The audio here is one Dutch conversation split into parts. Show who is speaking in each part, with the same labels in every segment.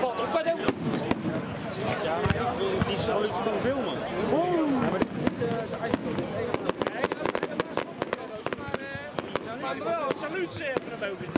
Speaker 1: Wat, een kwart over? Ja, maar ik wil gewoon filmen. maar dit is niet eh, zijn eigen Nee, dat is maar... Maar wel, saluut naar boven.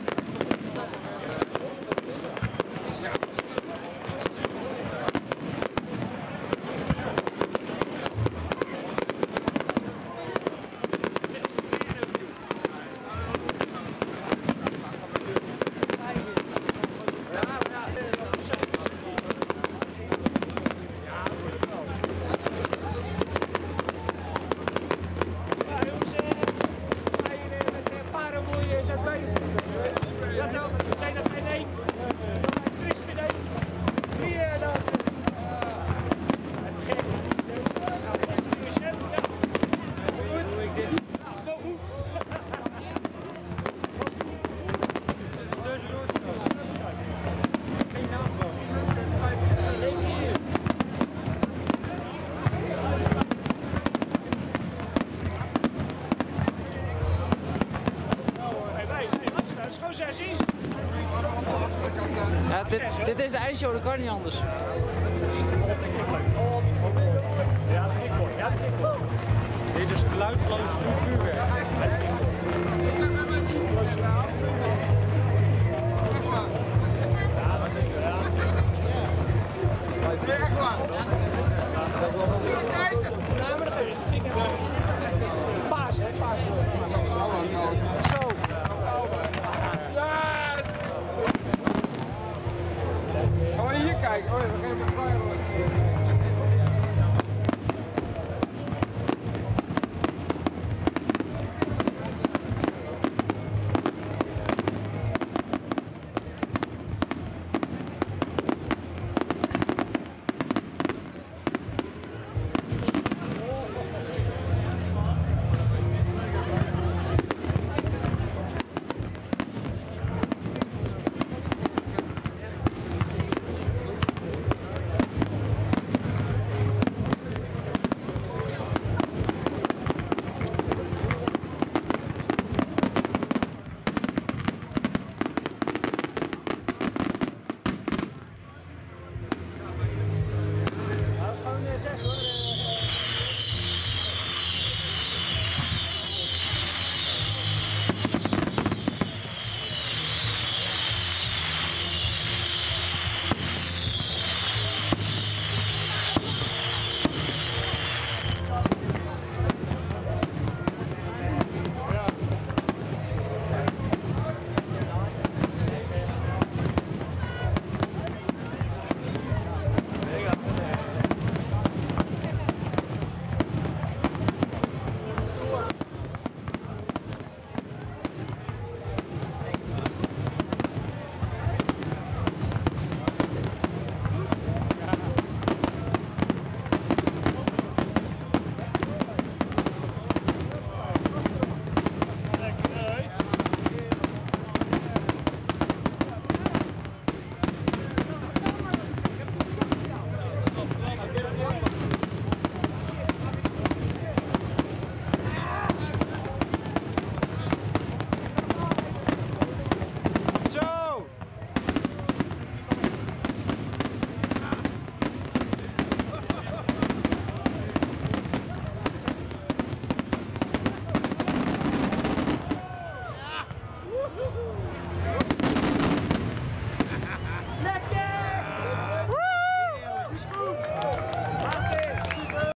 Speaker 2: Ja, dit, dit is de ijsshow, dat kan niet anders. Ja, dat
Speaker 3: is mooi. Ja, Dit is geluidloos vuurwerk. Kijk, okay.